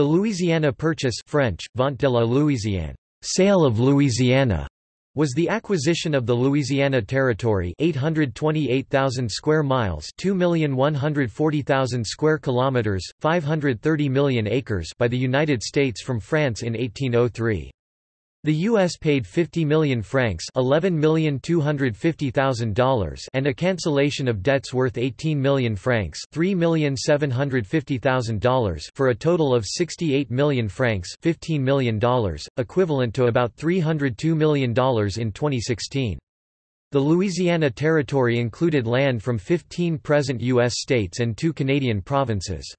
The Louisiana Purchase French, Vente de la Louisiane, sale of Louisiana, was the acquisition of the Louisiana Territory 828,000 square miles 2,140,000 square kilometers, 530 million acres by the United States from France in 1803. The U.S. paid 50 million francs $11,250,000 and a cancellation of debts worth 18 million francs $3,750,000 for a total of 68 million francs $15 million, equivalent to about $302 million in 2016. The Louisiana Territory included land from 15 present U.S. states and two Canadian provinces.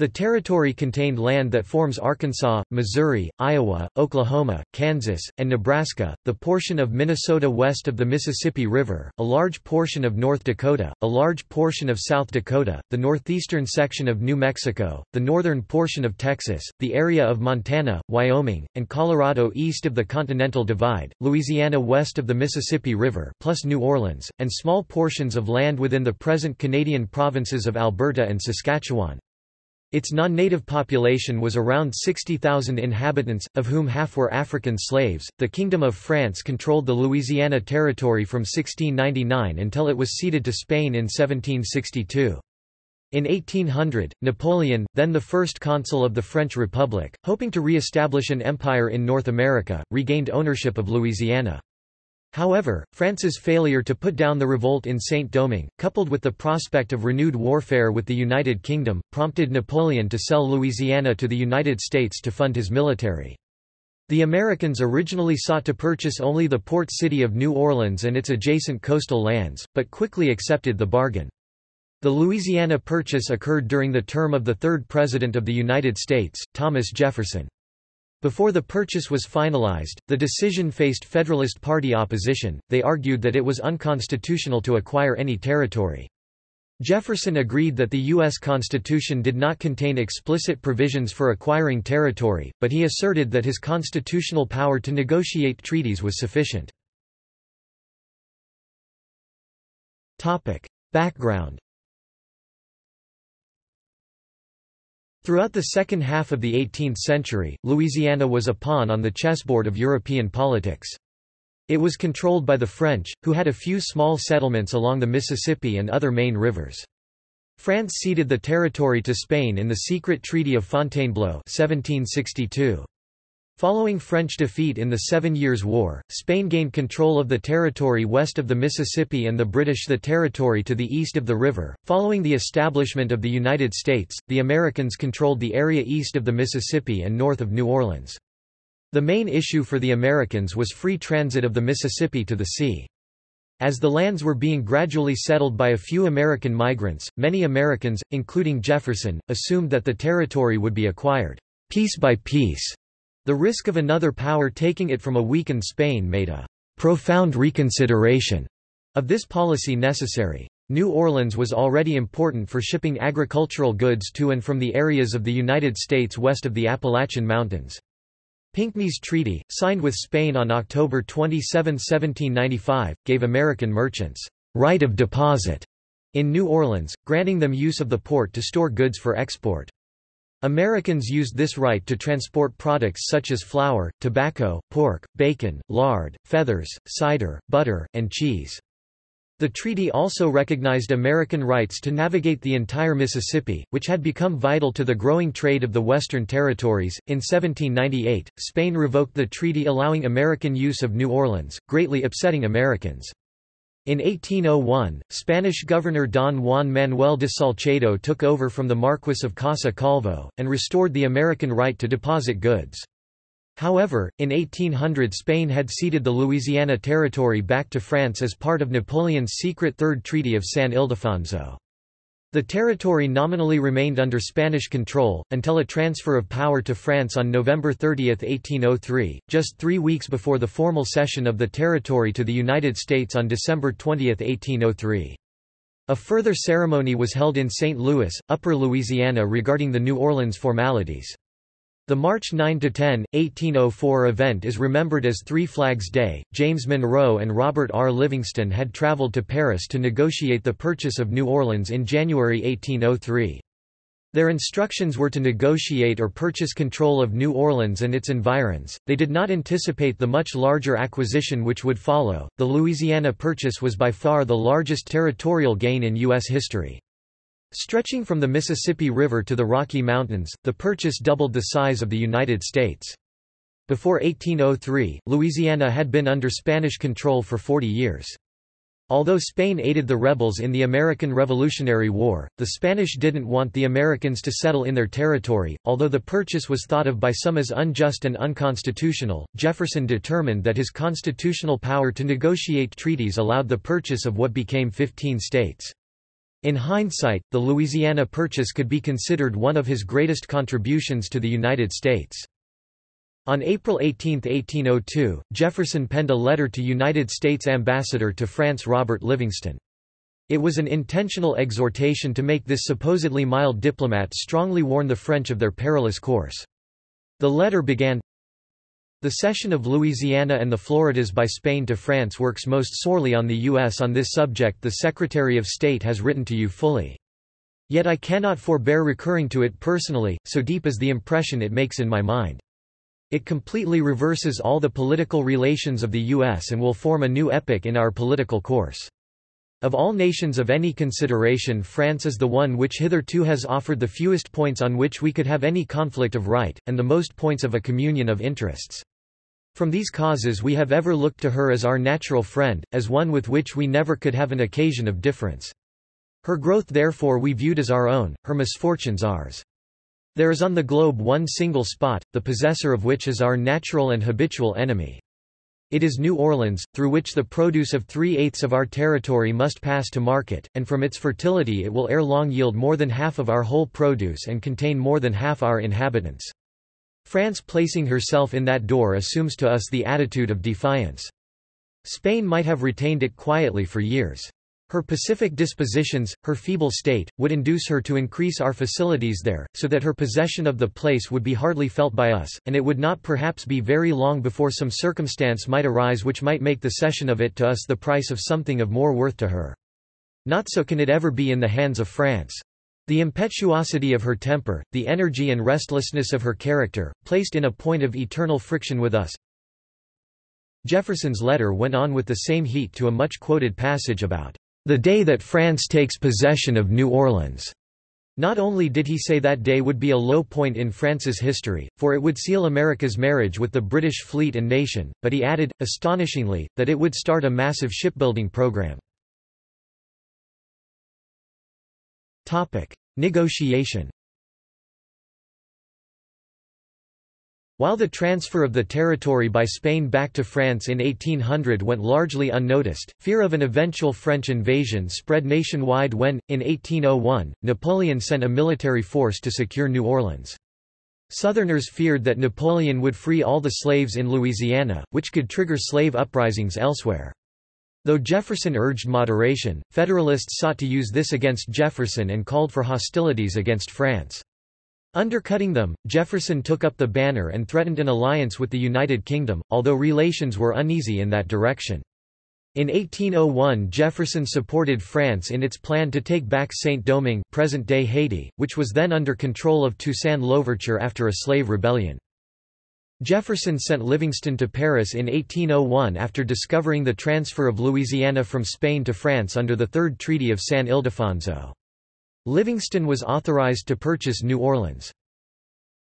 The territory contained land that forms Arkansas, Missouri, Iowa, Oklahoma, Kansas, and Nebraska, the portion of Minnesota west of the Mississippi River, a large portion of North Dakota, a large portion of South Dakota, the northeastern section of New Mexico, the northern portion of Texas, the area of Montana, Wyoming, and Colorado east of the Continental Divide, Louisiana west of the Mississippi River plus New Orleans, and small portions of land within the present Canadian provinces of Alberta and Saskatchewan. Its non-native population was around 60,000 inhabitants, of whom half were African slaves. The Kingdom of France controlled the Louisiana Territory from 1699 until it was ceded to Spain in 1762. In 1800, Napoleon, then the first consul of the French Republic, hoping to re-establish an empire in North America, regained ownership of Louisiana. However, France's failure to put down the revolt in Saint-Domingue, coupled with the prospect of renewed warfare with the United Kingdom, prompted Napoleon to sell Louisiana to the United States to fund his military. The Americans originally sought to purchase only the port city of New Orleans and its adjacent coastal lands, but quickly accepted the bargain. The Louisiana Purchase occurred during the term of the third President of the United States, Thomas Jefferson. Before the purchase was finalized, the decision faced Federalist Party opposition, they argued that it was unconstitutional to acquire any territory. Jefferson agreed that the U.S. Constitution did not contain explicit provisions for acquiring territory, but he asserted that his constitutional power to negotiate treaties was sufficient. Background Throughout the second half of the 18th century, Louisiana was a pawn on the chessboard of European politics. It was controlled by the French, who had a few small settlements along the Mississippi and other main rivers. France ceded the territory to Spain in the secret Treaty of Fontainebleau 1762. Following French defeat in the Seven Years' War, Spain gained control of the territory west of the Mississippi and the British the territory to the east of the river. Following the establishment of the United States, the Americans controlled the area east of the Mississippi and north of New Orleans. The main issue for the Americans was free transit of the Mississippi to the sea. As the lands were being gradually settled by a few American migrants, many Americans, including Jefferson, assumed that the territory would be acquired piece by piece the risk of another power taking it from a weakened Spain made a profound reconsideration of this policy necessary. New Orleans was already important for shipping agricultural goods to and from the areas of the United States west of the Appalachian Mountains. Pinckney's treaty, signed with Spain on October 27, 1795, gave American merchants right of deposit in New Orleans, granting them use of the port to store goods for export. Americans used this right to transport products such as flour, tobacco, pork, bacon, lard, feathers, cider, butter, and cheese. The treaty also recognized American rights to navigate the entire Mississippi, which had become vital to the growing trade of the Western territories. In 1798, Spain revoked the treaty allowing American use of New Orleans, greatly upsetting Americans. In 1801, Spanish governor Don Juan Manuel de Salcedo took over from the Marquis of Casa Calvo, and restored the American right to deposit goods. However, in 1800 Spain had ceded the Louisiana Territory back to France as part of Napoleon's secret Third Treaty of San Ildefonso. The territory nominally remained under Spanish control, until a transfer of power to France on November 30, 1803, just three weeks before the formal cession of the territory to the United States on December 20, 1803. A further ceremony was held in St. Louis, Upper Louisiana regarding the New Orleans formalities. The March 9–10, 1804 event is remembered as Three Flags Day. James Monroe and Robert R. Livingston had traveled to Paris to negotiate the purchase of New Orleans in January 1803. Their instructions were to negotiate or purchase control of New Orleans and its environs. They did not anticipate the much larger acquisition which would follow. The Louisiana Purchase was by far the largest territorial gain in U.S. history. Stretching from the Mississippi River to the Rocky Mountains, the purchase doubled the size of the United States. Before 1803, Louisiana had been under Spanish control for 40 years. Although Spain aided the rebels in the American Revolutionary War, the Spanish didn't want the Americans to settle in their territory. Although the purchase was thought of by some as unjust and unconstitutional, Jefferson determined that his constitutional power to negotiate treaties allowed the purchase of what became 15 states. In hindsight, the Louisiana Purchase could be considered one of his greatest contributions to the United States. On April 18, 1802, Jefferson penned a letter to United States Ambassador to France Robert Livingston. It was an intentional exhortation to make this supposedly mild diplomat strongly warn the French of their perilous course. The letter began, The cession of Louisiana and the Floridas by Spain to France works most sorely on the U.S. On this subject the Secretary of State has written to you fully. Yet I cannot forbear recurring to it personally, so deep is the impression it makes in my mind. It completely reverses all the political relations of the U.S. and will form a new epoch in our political course. Of all nations of any consideration France is the one which hitherto has offered the fewest points on which we could have any conflict of right, and the most points of a communion of interests. From these causes we have ever looked to her as our natural friend, as one with which we never could have an occasion of difference. Her growth therefore we viewed as our own, her misfortunes ours. There is on the globe one single spot, the possessor of which is our natural and habitual enemy. It is New Orleans, through which the produce of three-eighths of our territory must pass to market, and from its fertility it will ere long yield more than half of our whole produce and contain more than half our inhabitants. France placing herself in that door assumes to us the attitude of defiance. Spain might have retained it quietly for years. Her pacific dispositions, her feeble state, would induce her to increase our facilities there, so that her possession of the place would be hardly felt by us, and it would not perhaps be very long before some circumstance might arise which might make the cession of it to us the price of something of more worth to her. Not so can it ever be in the hands of France. The impetuosity of her temper, the energy and restlessness of her character, placed in a point of eternal friction with us. Jefferson's letter went on with the same heat to a much quoted passage about the day that France takes possession of New Orleans. Not only did he say that day would be a low point in France's history, for it would seal America's marriage with the British fleet and nation, but he added, astonishingly, that it would start a massive shipbuilding program. Negotiation While the transfer of the territory by Spain back to France in 1800 went largely unnoticed, fear of an eventual French invasion spread nationwide when, in 1801, Napoleon sent a military force to secure New Orleans. Southerners feared that Napoleon would free all the slaves in Louisiana, which could trigger slave uprisings elsewhere. Though Jefferson urged moderation, Federalists sought to use this against Jefferson and called for hostilities against France. Undercutting them, Jefferson took up the banner and threatened an alliance with the United Kingdom, although relations were uneasy in that direction. In 1801 Jefferson supported France in its plan to take back Saint-Domingue present-day Haiti, which was then under control of Toussaint Louverture after a slave rebellion. Jefferson sent Livingston to Paris in 1801 after discovering the transfer of Louisiana from Spain to France under the Third Treaty of San Ildefonso. Livingston was authorized to purchase New Orleans.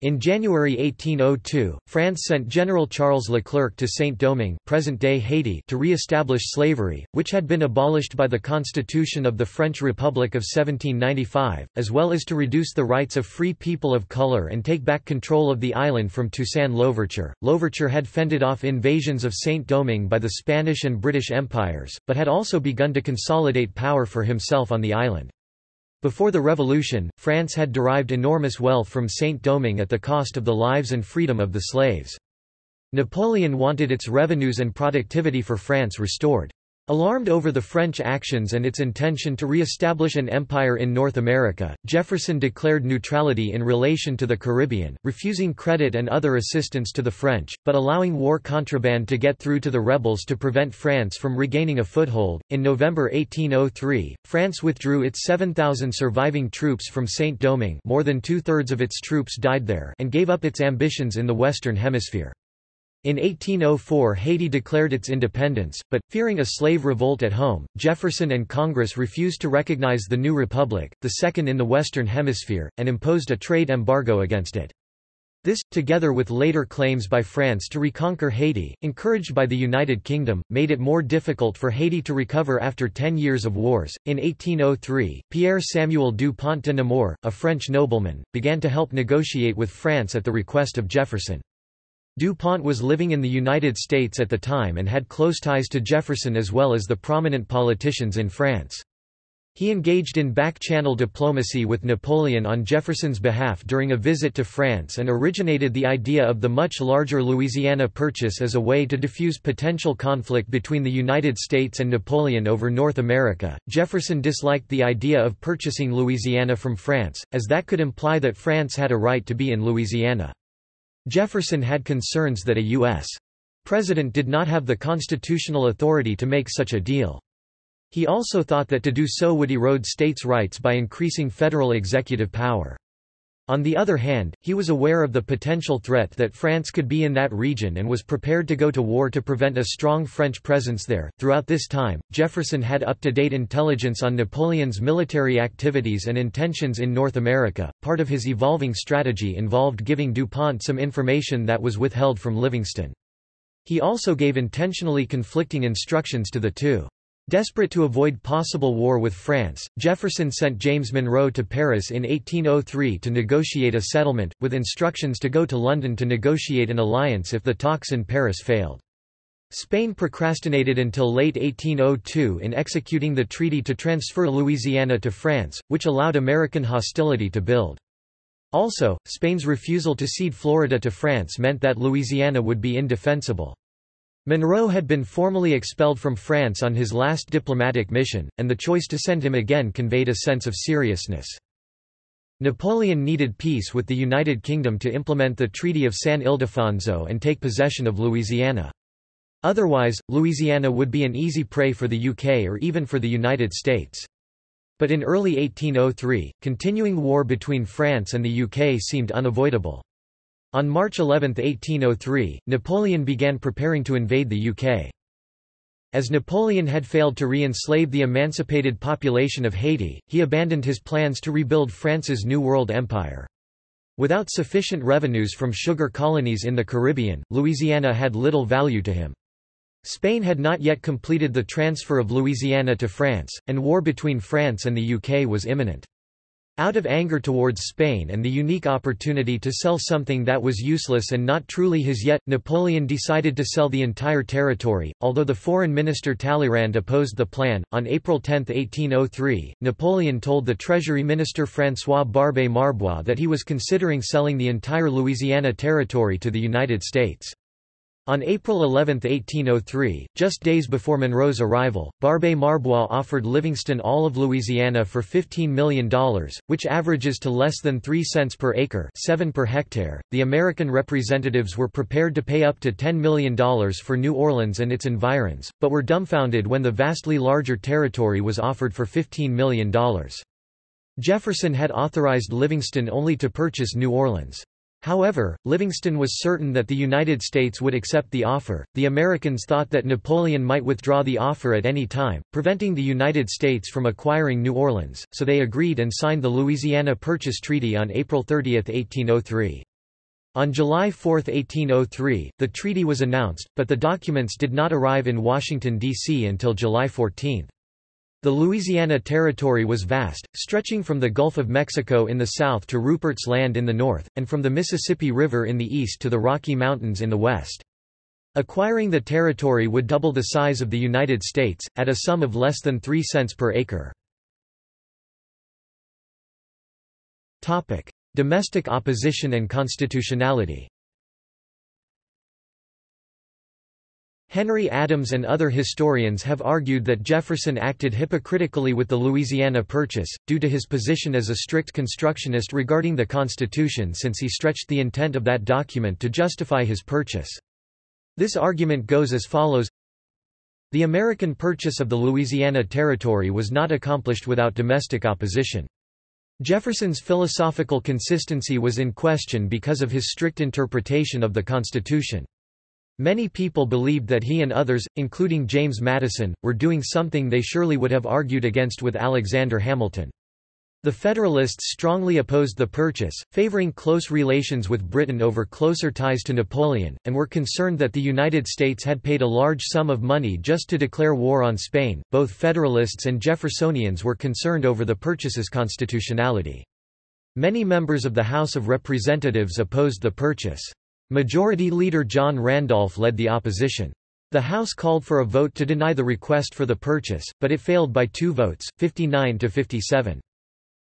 In January 1802, France sent General Charles Leclerc to Saint-Domingue present-day Haiti to re-establish slavery, which had been abolished by the Constitution of the French Republic of 1795, as well as to reduce the rights of free people of color and take back control of the island from Toussaint Louverture. Louverture had fended off invasions of Saint-Domingue by the Spanish and British empires, but had also begun to consolidate power for himself on the island. Before the Revolution, France had derived enormous wealth from Saint-Domingue at the cost of the lives and freedom of the slaves. Napoleon wanted its revenues and productivity for France restored. Alarmed over the French actions and its intention to re-establish an empire in North America, Jefferson declared neutrality in relation to the Caribbean, refusing credit and other assistance to the French, but allowing war contraband to get through to the rebels to prevent France from regaining a foothold. In November 1803, France withdrew its 7,000 surviving troops from Saint-Domingue more than two-thirds of its troops died there and gave up its ambitions in the Western Hemisphere. In 1804 Haiti declared its independence, but, fearing a slave revolt at home, Jefferson and Congress refused to recognize the new republic, the second in the Western Hemisphere, and imposed a trade embargo against it. This, together with later claims by France to reconquer Haiti, encouraged by the United Kingdom, made it more difficult for Haiti to recover after ten years of wars. In 1803, Pierre Samuel du Pont de Nemours, a French nobleman, began to help negotiate with France at the request of Jefferson. DuPont was living in the United States at the time and had close ties to Jefferson as well as the prominent politicians in France. He engaged in back-channel diplomacy with Napoleon on Jefferson's behalf during a visit to France and originated the idea of the much larger Louisiana Purchase as a way to diffuse potential conflict between the United States and Napoleon over North America. Jefferson disliked the idea of purchasing Louisiana from France, as that could imply that France had a right to be in Louisiana. Jefferson had concerns that a U.S. president did not have the constitutional authority to make such a deal. He also thought that to do so would erode states' rights by increasing federal executive power. On the other hand, he was aware of the potential threat that France could be in that region and was prepared to go to war to prevent a strong French presence there. Throughout this time, Jefferson had up to date intelligence on Napoleon's military activities and intentions in North America. Part of his evolving strategy involved giving DuPont some information that was withheld from Livingston. He also gave intentionally conflicting instructions to the two. Desperate to avoid possible war with France, Jefferson sent James Monroe to Paris in 1803 to negotiate a settlement, with instructions to go to London to negotiate an alliance if the talks in Paris failed. Spain procrastinated until late 1802 in executing the treaty to transfer Louisiana to France, which allowed American hostility to build. Also, Spain's refusal to cede Florida to France meant that Louisiana would be indefensible. Monroe had been formally expelled from France on his last diplomatic mission, and the choice to send him again conveyed a sense of seriousness. Napoleon needed peace with the United Kingdom to implement the Treaty of San Ildefonso and take possession of Louisiana. Otherwise, Louisiana would be an easy prey for the UK or even for the United States. But in early 1803, continuing war between France and the UK seemed unavoidable. On March 11, 1803, Napoleon began preparing to invade the UK. As Napoleon had failed to re-enslave the emancipated population of Haiti, he abandoned his plans to rebuild France's New World Empire. Without sufficient revenues from sugar colonies in the Caribbean, Louisiana had little value to him. Spain had not yet completed the transfer of Louisiana to France, and war between France and the UK was imminent. Out of anger towards Spain and the unique opportunity to sell something that was useless and not truly his yet, Napoleon decided to sell the entire territory, although the foreign minister Talleyrand opposed the plan. On April 10, 1803, Napoleon told the Treasury Minister François Barbé Marbois that he was considering selling the entire Louisiana territory to the United States. On April 11, 1803, just days before Monroe's arrival, Barbé Marbois offered Livingston all of Louisiana for $15 million, which averages to less than 3 cents per acre 7 per hectare. The American representatives were prepared to pay up to $10 million for New Orleans and its environs, but were dumbfounded when the vastly larger territory was offered for $15 million. Jefferson had authorized Livingston only to purchase New Orleans. However, Livingston was certain that the United States would accept the offer. The Americans thought that Napoleon might withdraw the offer at any time, preventing the United States from acquiring New Orleans, so they agreed and signed the Louisiana Purchase Treaty on April 30, 1803. On July 4, 1803, the treaty was announced, but the documents did not arrive in Washington, D.C. until July 14. The Louisiana Territory was vast, stretching from the Gulf of Mexico in the south to Rupert's Land in the north, and from the Mississippi River in the east to the Rocky Mountains in the west. Acquiring the territory would double the size of the United States, at a sum of less than 3 cents per acre. Domestic opposition and constitutionality Henry Adams and other historians have argued that Jefferson acted hypocritically with the Louisiana Purchase, due to his position as a strict constructionist regarding the Constitution since he stretched the intent of that document to justify his purchase. This argument goes as follows The American purchase of the Louisiana Territory was not accomplished without domestic opposition. Jefferson's philosophical consistency was in question because of his strict interpretation of the Constitution. Many people believed that he and others, including James Madison, were doing something they surely would have argued against with Alexander Hamilton. The Federalists strongly opposed the purchase, favoring close relations with Britain over closer ties to Napoleon, and were concerned that the United States had paid a large sum of money just to declare war on Spain. Both Federalists and Jeffersonians were concerned over the purchase's constitutionality. Many members of the House of Representatives opposed the purchase. Majority Leader John Randolph led the opposition. The House called for a vote to deny the request for the purchase, but it failed by two votes, 59 to 57.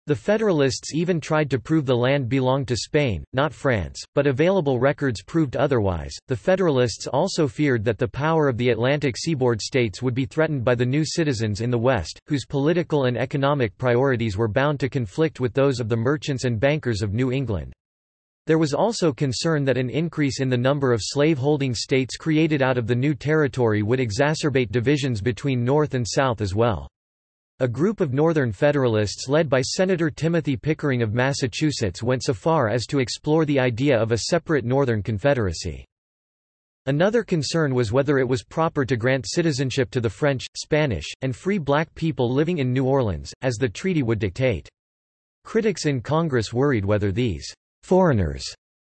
The Federalists even tried to prove the land belonged to Spain, not France, but available records proved otherwise. The Federalists also feared that the power of the Atlantic seaboard states would be threatened by the new citizens in the West, whose political and economic priorities were bound to conflict with those of the merchants and bankers of New England. There was also concern that an increase in the number of slave-holding states created out of the new territory would exacerbate divisions between North and South as well. A group of Northern Federalists led by Senator Timothy Pickering of Massachusetts went so far as to explore the idea of a separate Northern Confederacy. Another concern was whether it was proper to grant citizenship to the French, Spanish, and free black people living in New Orleans, as the treaty would dictate. Critics in Congress worried whether these Foreigners,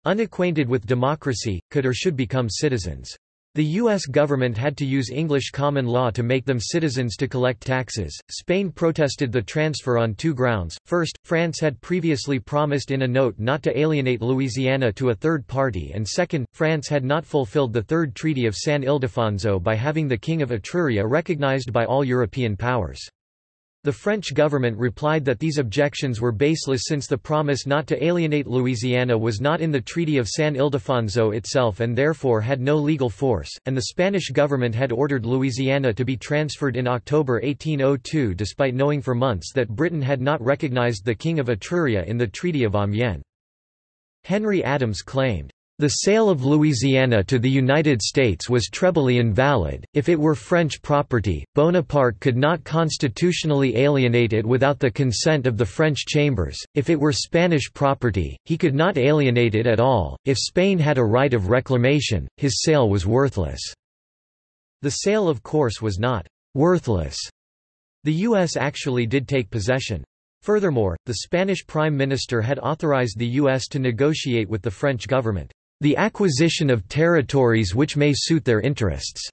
unacquainted with democracy, could or should become citizens. The U.S. government had to use English common law to make them citizens to collect taxes. Spain protested the transfer on two grounds. First, France had previously promised in a note not to alienate Louisiana to a third party, and second, France had not fulfilled the Third Treaty of San Ildefonso by having the King of Etruria recognized by all European powers. The French government replied that these objections were baseless since the promise not to alienate Louisiana was not in the Treaty of San Ildefonso itself and therefore had no legal force, and the Spanish government had ordered Louisiana to be transferred in October 1802 despite knowing for months that Britain had not recognized the King of Etruria in the Treaty of Amiens. Henry Adams claimed, the sale of Louisiana to the United States was trebly invalid, if it were French property, Bonaparte could not constitutionally alienate it without the consent of the French chambers, if it were Spanish property, he could not alienate it at all, if Spain had a right of reclamation, his sale was worthless. The sale of course was not «worthless». The U.S. actually did take possession. Furthermore, the Spanish Prime Minister had authorized the U.S. to negotiate with the French government the acquisition of territories which may suit their interests.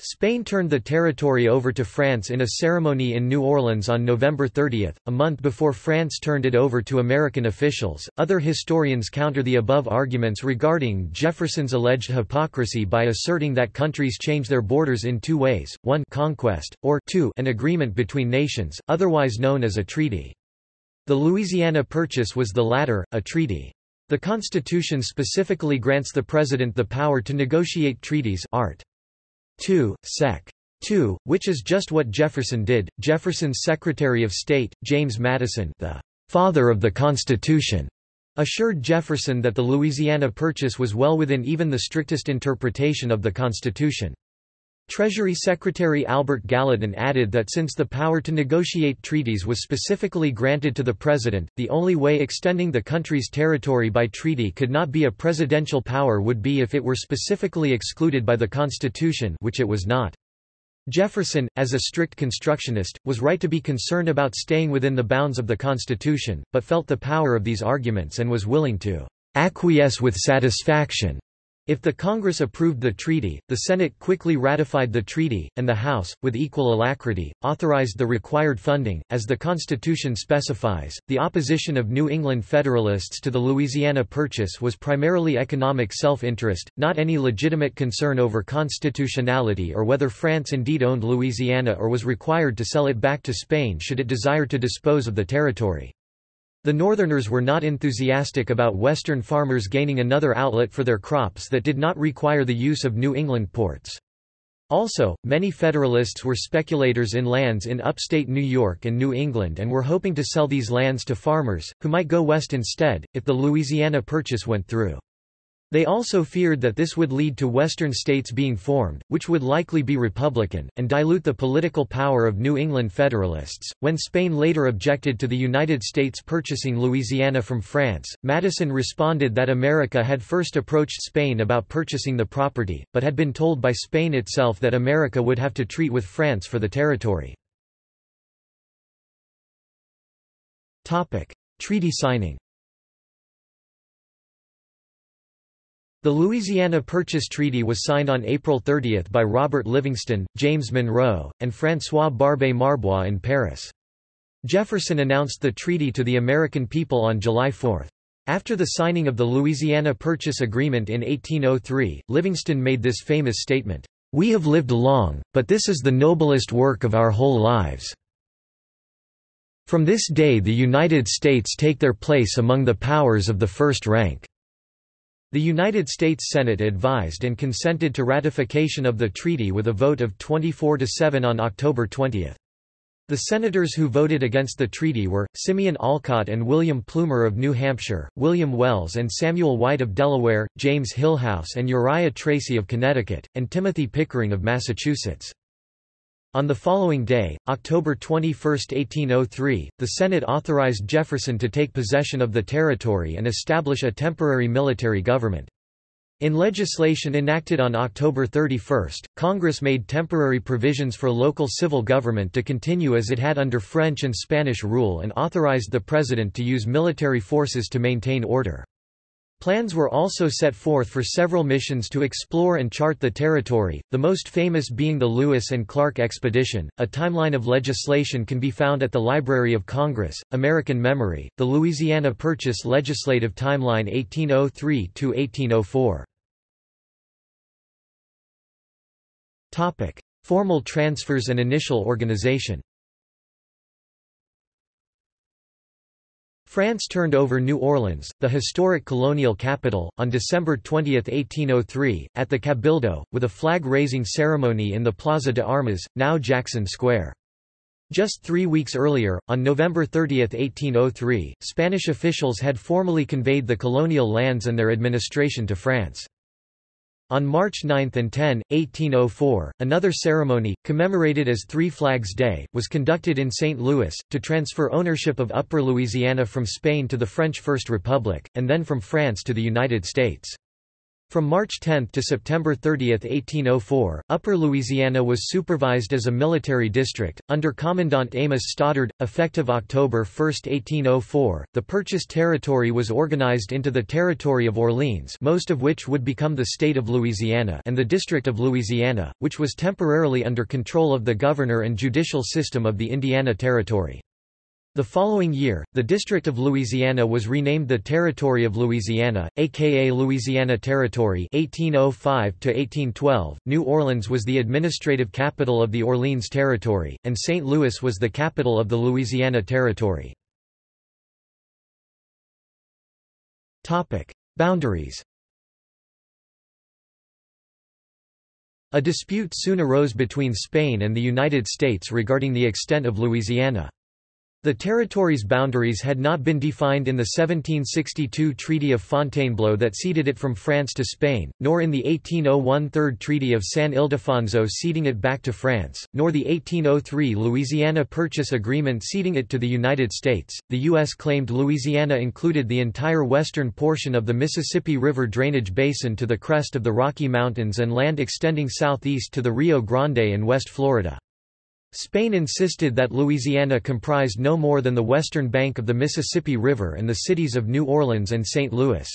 Spain turned the territory over to France in a ceremony in New Orleans on November 30, a month before France turned it over to American officials. Other historians counter the above arguments regarding Jefferson's alleged hypocrisy by asserting that countries change their borders in two ways: one, conquest, or two, an agreement between nations, otherwise known as a treaty. The Louisiana Purchase was the latter, a treaty. The Constitution specifically grants the President the power to negotiate treaties Art. 2, Sec. 2, which is just what Jefferson did. Jefferson's Secretary of State, James Madison the father of the Constitution, assured Jefferson that the Louisiana Purchase was well within even the strictest interpretation of the Constitution. Treasury Secretary Albert Gallatin added that since the power to negotiate treaties was specifically granted to the President, the only way extending the country's territory by treaty could not be a presidential power would be if it were specifically excluded by the Constitution which it was not. Jefferson, as a strict constructionist, was right to be concerned about staying within the bounds of the Constitution, but felt the power of these arguments and was willing to acquiesce with satisfaction if the Congress approved the treaty, the Senate quickly ratified the treaty, and the House, with equal alacrity, authorized the required funding. As the Constitution specifies, the opposition of New England Federalists to the Louisiana Purchase was primarily economic self-interest, not any legitimate concern over constitutionality or whether France indeed owned Louisiana or was required to sell it back to Spain should it desire to dispose of the territory. The Northerners were not enthusiastic about Western farmers gaining another outlet for their crops that did not require the use of New England ports. Also, many Federalists were speculators in lands in upstate New York and New England and were hoping to sell these lands to farmers, who might go west instead, if the Louisiana Purchase went through. They also feared that this would lead to Western states being formed, which would likely be Republican, and dilute the political power of New England Federalists. When Spain later objected to the United States purchasing Louisiana from France, Madison responded that America had first approached Spain about purchasing the property, but had been told by Spain itself that America would have to treat with France for the territory. Treaty signing The Louisiana Purchase Treaty was signed on April 30 by Robert Livingston, James Monroe, and François Barbé Marbois in Paris. Jefferson announced the treaty to the American people on July 4. After the signing of the Louisiana Purchase Agreement in 1803, Livingston made this famous statement, "'We have lived long, but this is the noblest work of our whole lives. From this day the United States take their place among the powers of the first rank.' The United States Senate advised and consented to ratification of the treaty with a vote of 24 to 7 on October 20. The senators who voted against the treaty were, Simeon Olcott and William Plumer of New Hampshire, William Wells and Samuel White of Delaware, James Hillhouse and Uriah Tracy of Connecticut, and Timothy Pickering of Massachusetts. On the following day, October 21, 1803, the Senate authorized Jefferson to take possession of the territory and establish a temporary military government. In legislation enacted on October 31, Congress made temporary provisions for local civil government to continue as it had under French and Spanish rule and authorized the President to use military forces to maintain order. Plans were also set forth for several missions to explore and chart the territory, the most famous being the Lewis and Clark Expedition. A timeline of legislation can be found at the Library of Congress, American Memory, the Louisiana Purchase Legislative Timeline 1803 to 1804. Topic: Formal transfers and initial organization. France turned over New Orleans, the historic colonial capital, on December 20, 1803, at the Cabildo, with a flag-raising ceremony in the Plaza de Armas, now Jackson Square. Just three weeks earlier, on November 30, 1803, Spanish officials had formally conveyed the colonial lands and their administration to France. On March 9 and 10, 1804, another ceremony, commemorated as Three Flags Day, was conducted in St. Louis, to transfer ownership of Upper Louisiana from Spain to the French First Republic, and then from France to the United States. From March 10 to September 30, 1804, Upper Louisiana was supervised as a military district, under Commandant Amos Stoddard. Effective October 1, 1804, the purchased territory was organized into the Territory of Orleans most of which would become the State of Louisiana and the District of Louisiana, which was temporarily under control of the governor and judicial system of the Indiana Territory. The following year, the District of Louisiana was renamed the Territory of Louisiana, aka Louisiana Territory 1805 -1812. New Orleans was the administrative capital of the Orleans Territory, and St. Louis was the capital of the Louisiana Territory. Boundaries A dispute soon arose between Spain and the United States regarding the extent of Louisiana. The territory's boundaries had not been defined in the 1762 Treaty of Fontainebleau that ceded it from France to Spain, nor in the 1801 Third Treaty of San Ildefonso ceding it back to France, nor the 1803 Louisiana Purchase Agreement ceding it to the United States. The U.S. claimed Louisiana included the entire western portion of the Mississippi River drainage basin to the crest of the Rocky Mountains and land extending southeast to the Rio Grande and West Florida. Spain insisted that Louisiana comprised no more than the western bank of the Mississippi River and the cities of New Orleans and St. Louis.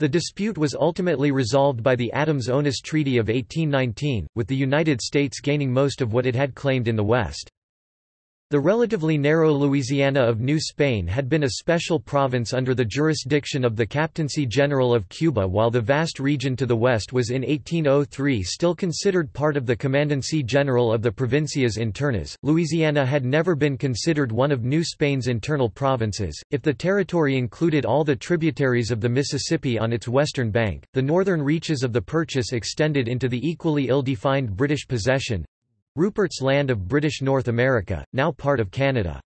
The dispute was ultimately resolved by the Adams-Onis Treaty of 1819, with the United States gaining most of what it had claimed in the West. The relatively narrow Louisiana of New Spain had been a special province under the jurisdiction of the Captaincy General of Cuba while the vast region to the west was in 1803 still considered part of the Commandancy General of the Provincias Internas. Louisiana had never been considered one of New Spain's internal provinces. If the territory included all the tributaries of the Mississippi on its western bank, the northern reaches of the Purchase extended into the equally ill-defined British possession, Rupert's Land of British North America, now part of Canada.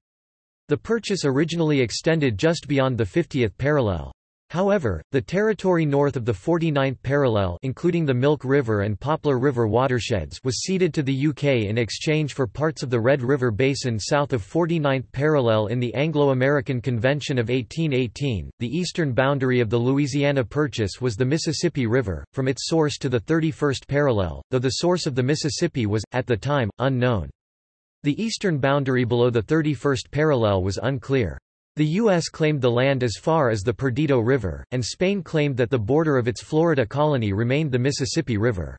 The purchase originally extended just beyond the 50th parallel. However, the territory north of the 49th parallel including the Milk River and Poplar River watersheds was ceded to the UK in exchange for parts of the Red River Basin south of 49th parallel in the Anglo-American Convention of 1818. The eastern boundary of the Louisiana Purchase was the Mississippi River, from its source to the 31st parallel, though the source of the Mississippi was, at the time, unknown. The eastern boundary below the 31st parallel was unclear. The U.S. claimed the land as far as the Perdido River, and Spain claimed that the border of its Florida colony remained the Mississippi River.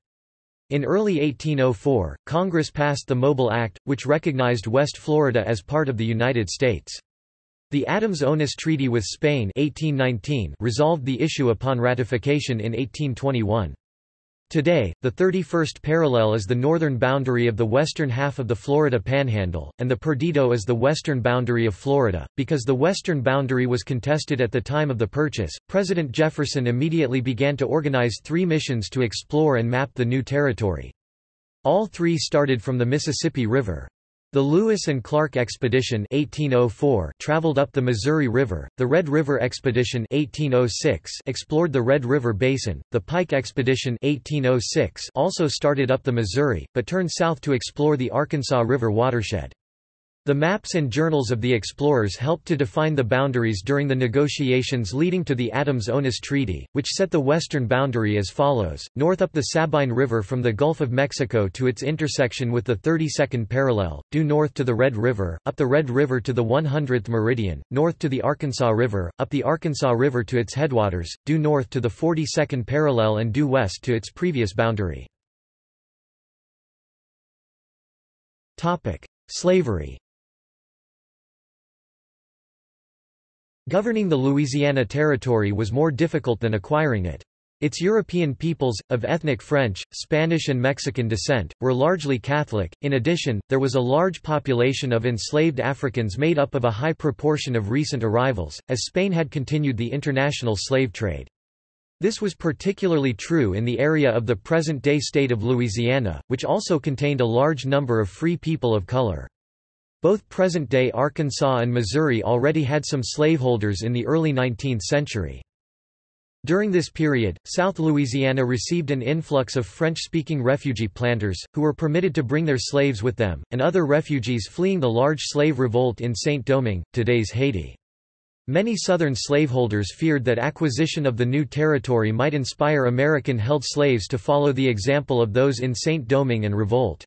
In early 1804, Congress passed the Mobile Act, which recognized West Florida as part of the United States. The Adams-Onis Treaty with Spain 1819 resolved the issue upon ratification in 1821. Today, the 31st parallel is the northern boundary of the western half of the Florida Panhandle, and the Perdido is the western boundary of Florida. Because the western boundary was contested at the time of the purchase, President Jefferson immediately began to organize three missions to explore and map the new territory. All three started from the Mississippi River. The Lewis and Clark Expedition 1804 traveled up the Missouri River, the Red River Expedition 1806 explored the Red River Basin, the Pike Expedition 1806 also started up the Missouri, but turned south to explore the Arkansas River watershed. The maps and journals of the explorers helped to define the boundaries during the negotiations leading to the Adams-Onis Treaty, which set the western boundary as follows, north up the Sabine River from the Gulf of Mexico to its intersection with the 32nd parallel, due north to the Red River, up the Red River to the 100th meridian, north to the Arkansas River, up the Arkansas River to its headwaters, due north to the 42nd parallel and due west to its previous boundary. Slavery Governing the Louisiana Territory was more difficult than acquiring it. Its European peoples, of ethnic French, Spanish and Mexican descent, were largely Catholic. In addition, there was a large population of enslaved Africans made up of a high proportion of recent arrivals, as Spain had continued the international slave trade. This was particularly true in the area of the present-day state of Louisiana, which also contained a large number of free people of color. Both present-day Arkansas and Missouri already had some slaveholders in the early 19th century. During this period, South Louisiana received an influx of French-speaking refugee planters, who were permitted to bring their slaves with them, and other refugees fleeing the large slave revolt in Saint-Domingue, today's Haiti. Many Southern slaveholders feared that acquisition of the new territory might inspire American-held slaves to follow the example of those in Saint-Domingue and revolt.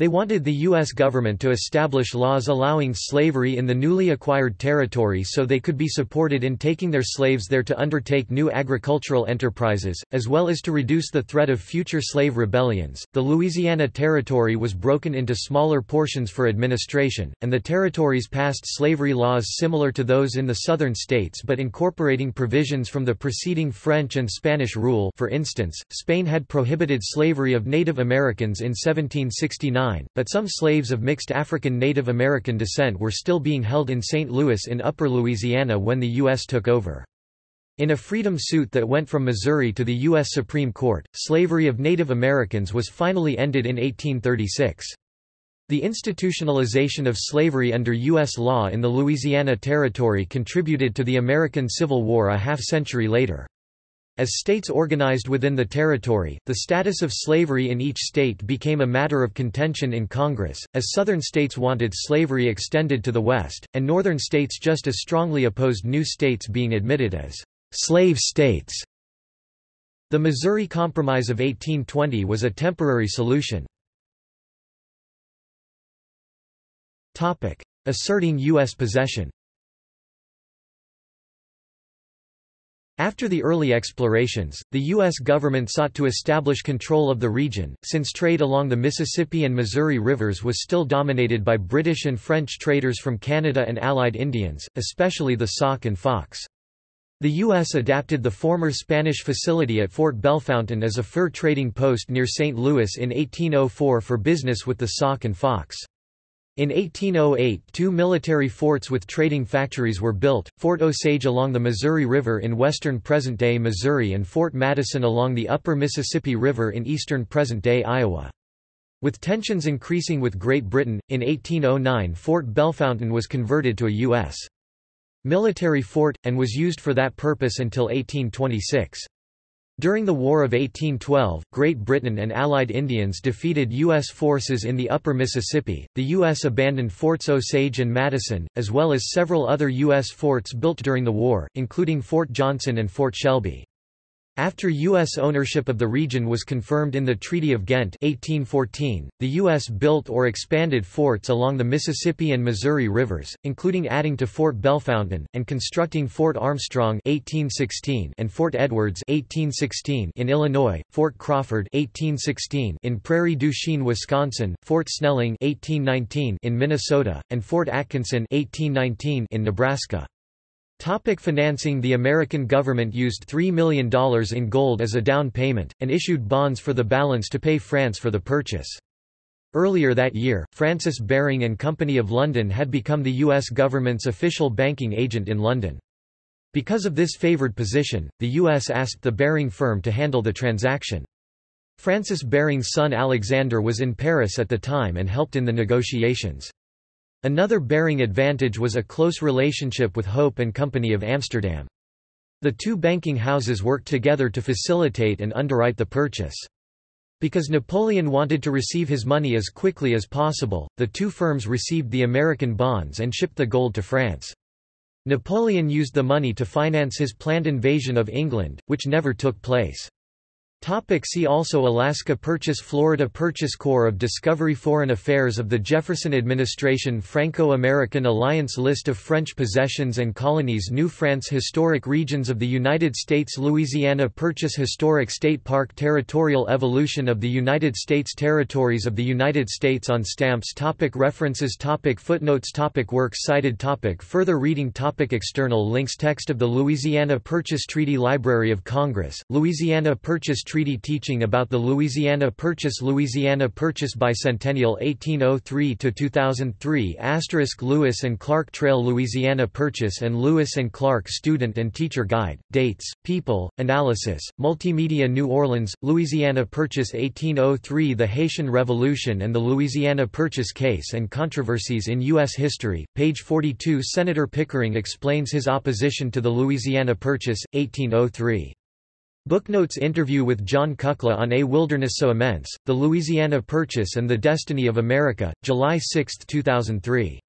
They wanted the U.S. government to establish laws allowing slavery in the newly acquired territory so they could be supported in taking their slaves there to undertake new agricultural enterprises, as well as to reduce the threat of future slave rebellions. The Louisiana Territory was broken into smaller portions for administration, and the territories passed slavery laws similar to those in the southern states but incorporating provisions from the preceding French and Spanish rule. For instance, Spain had prohibited slavery of Native Americans in 1769 but some slaves of mixed African Native American descent were still being held in St. Louis in Upper Louisiana when the U.S. took over. In a freedom suit that went from Missouri to the U.S. Supreme Court, slavery of Native Americans was finally ended in 1836. The institutionalization of slavery under U.S. law in the Louisiana Territory contributed to the American Civil War a half-century later. As states organized within the territory, the status of slavery in each state became a matter of contention in Congress, as southern states wanted slavery extended to the west, and northern states just as strongly opposed new states being admitted as slave states. The Missouri Compromise of 1820 was a temporary solution. Asserting U.S. possession After the early explorations, the U.S. government sought to establish control of the region, since trade along the Mississippi and Missouri rivers was still dominated by British and French traders from Canada and Allied Indians, especially the Sauk and Fox. The U.S. adapted the former Spanish facility at Fort Bellefontaine as a fur trading post near St. Louis in 1804 for business with the Sauk and Fox. In 1808 two military forts with trading factories were built, Fort Osage along the Missouri River in western present-day Missouri and Fort Madison along the upper Mississippi River in eastern present-day Iowa. With tensions increasing with Great Britain, in 1809 Fort Bellefontaine was converted to a U.S. military fort, and was used for that purpose until 1826. During the War of 1812, Great Britain and Allied Indians defeated U.S. forces in the upper Mississippi. The U.S. abandoned Forts Osage and Madison, as well as several other U.S. forts built during the war, including Fort Johnson and Fort Shelby. After U.S. ownership of the region was confirmed in the Treaty of Ghent 1814, the U.S. built or expanded forts along the Mississippi and Missouri rivers, including adding to Fort Bellefontaine, and constructing Fort Armstrong 1816 and Fort Edwards 1816 in Illinois, Fort Crawford 1816 in Prairie du Chien, Wisconsin, Fort Snelling 1819 in Minnesota, and Fort Atkinson 1819 in Nebraska. Topic financing The American government used $3 million in gold as a down payment, and issued bonds for the balance to pay France for the purchase. Earlier that year, Francis Baring and Company of London had become the U.S. government's official banking agent in London. Because of this favored position, the U.S. asked the Baring firm to handle the transaction. Francis Baring's son Alexander was in Paris at the time and helped in the negotiations. Another Baring advantage was a close relationship with Hope and Company of Amsterdam. The two banking houses worked together to facilitate and underwrite the purchase. Because Napoleon wanted to receive his money as quickly as possible, the two firms received the American bonds and shipped the gold to France. Napoleon used the money to finance his planned invasion of England, which never took place. Topic see also Alaska Purchase Florida Purchase Corps of Discovery Foreign Affairs of the Jefferson Administration Franco-American Alliance List of French possessions and colonies New France Historic regions of the United States Louisiana Purchase Historic State Park Territorial evolution of the United States Territories of the United States on stamps topic References topic Footnotes topic Works cited topic Further reading topic External links Text of the Louisiana Purchase Treaty Library of Congress, Louisiana Purchase Treaty teaching about the Louisiana Purchase Louisiana Purchase Bicentennial 1803–2003 Asterisk Lewis and Clark Trail Louisiana Purchase and Lewis and Clark Student and Teacher Guide, Dates, People, Analysis, Multimedia New Orleans, Louisiana Purchase 1803 The Haitian Revolution and the Louisiana Purchase Case and Controversies in U.S. History, page 42 Senator Pickering explains his opposition to the Louisiana Purchase, 1803. Booknotes interview with John Kukla on A Wilderness So Immense, The Louisiana Purchase and the Destiny of America, July 6, 2003.